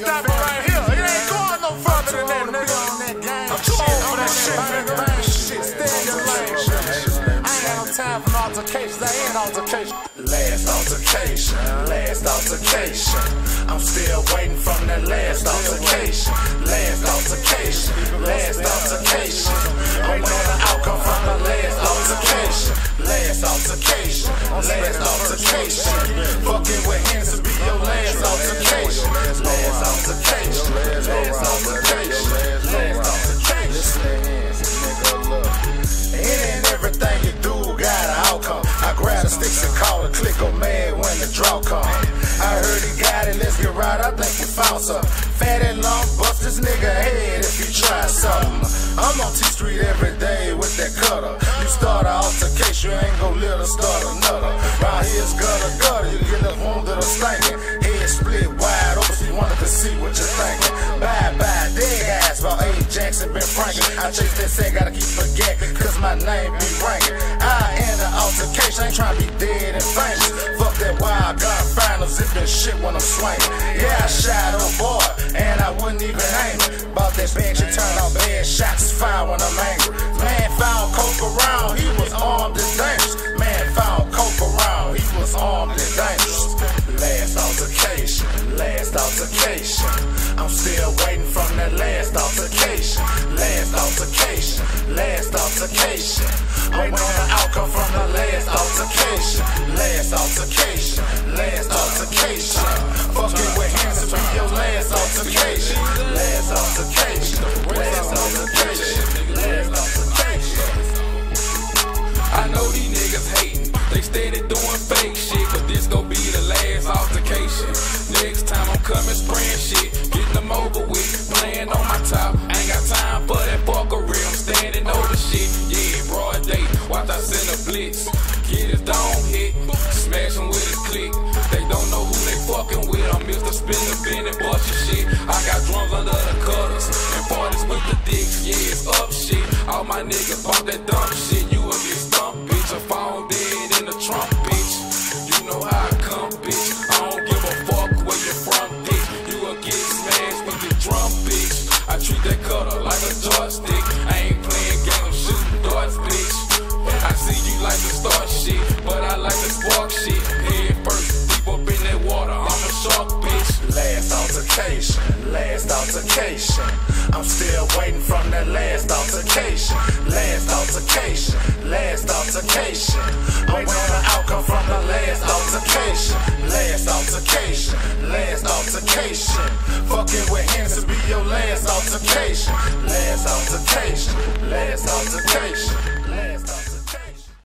stop it right here. It ain't going no further than that, nigga. I'm too old for that shit, nigga. Shit, stay in your lane. I ain't got time for altercations. That ain't altercation. Last altercation, last altercation. I'm still waiting from that last altercation. Last altercation, last altercation. I'm waiting on the outcome from the last altercation. Last altercation, last altercation. Fucking with click on mad when the draw come. I heard he got it, let's get right. I think we found some. Fat and long, bust this nigga head if he try something. I'm on T Street every day with that cutter. You start an altercation, you ain't gon' let her start another. Round here's gutter gutter, you get left wounded or stinking. Jackson been franking. I chase that sack, gotta keep forgetting, cause my name be ranking. I end the altercation, ain't tryna be dead and famous. Fuck that wild gun final, zipping shit when I'm swinging. Yeah, I shot a boy, and I wouldn't even aim it. About that bag, she turned out bad shots, fire when I'm angry. Man found coke around, he was armed and dangerous. Man found coke around, he was armed and dangerous. Last altercation, last altercation. I'm still waiting from that last altercation. Last altercation, last altercation. Waiting on the outcome from the last altercation. Last altercation, last altercation. Fucking with hands to be your Niggas bought that dumb shit. You will get stumped, bitch. I found dead in the trunk, bitch. You know how I come, bitch. I don't give a fuck where you from, bitch. You will get smashed with the drum, bitch. I treat that cutter like a joystick. I ain't playing games, I'm shooting darts, bitch. I see you like to start shit, but I like to spark shit. Head first, deep up in that water. I'm a shark, bitch. Last altercation, last altercation. I'm still waiting from that last altercation. Last altercation, last altercation. I'm the outcome from the last altercation. Last altercation, last altercation. Fucking with hands to be your last altercation. Last altercation, last